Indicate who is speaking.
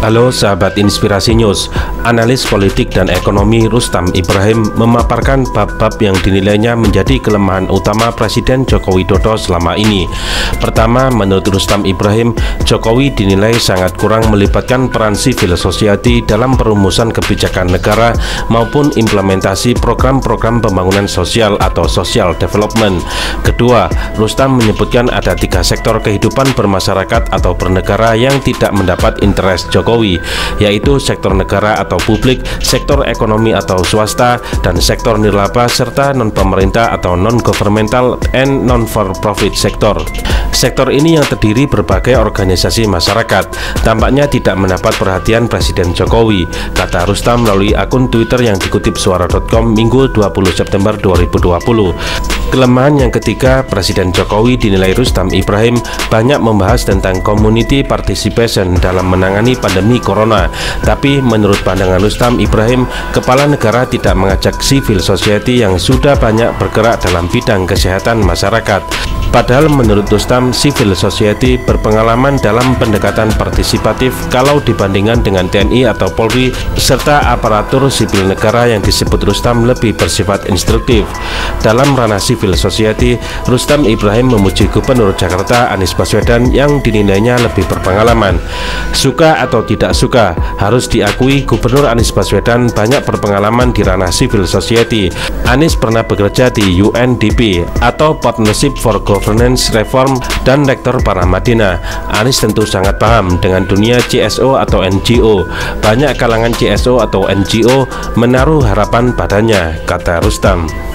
Speaker 1: Halo sahabat Inspirasi News, analis politik dan ekonomi Rustam Ibrahim memaparkan bab-bab yang dinilainya menjadi kelemahan utama Presiden Joko Widodo selama ini. Pertama, menurut Rustam Ibrahim, Jokowi dinilai sangat kurang melibatkan peran civil society dalam perumusan kebijakan negara maupun implementasi program-program pembangunan sosial atau social development. Kedua, Rustam menyebutkan ada tiga sektor kehidupan bermasyarakat atau bernegara yang tidak mendapat interest Jokowi Jokowi, yaitu sektor negara atau publik, sektor ekonomi atau swasta, dan sektor nirlaba serta non-pemerintah atau non-governmental and non-for-profit sektor. Sektor ini yang terdiri berbagai organisasi masyarakat, tampaknya tidak mendapat perhatian Presiden Jokowi, kata Rustam melalui akun Twitter yang dikutip suara.com Minggu 20 September 2020. Kelemahan yang ketiga, Presiden Jokowi dinilai Rustam Ibrahim banyak membahas tentang community participation dalam menangani pandemi corona. Tapi menurut pandangan Rustam Ibrahim, kepala negara tidak mengajak civil society yang sudah banyak bergerak dalam bidang kesehatan masyarakat. Padahal menurut Rustam, civil society berpengalaman dalam pendekatan partisipatif kalau dibandingkan dengan TNI atau Polri serta aparatur sipil negara yang disebut Rustam lebih bersifat instruktif. Dalam ranah civil society, Rustam Ibrahim memuji Gubernur Jakarta Anies Baswedan yang dinilainya lebih berpengalaman. Suka atau tidak suka, harus diakui Gubernur Anies Baswedan banyak berpengalaman di ranah civil society. Anies pernah bekerja di UNDP atau Partnership for Government governance reform dan rektor Paramadina. Anies tentu sangat paham dengan dunia CSO atau NGO. Banyak kalangan CSO atau NGO menaruh harapan padanya, kata Rustam.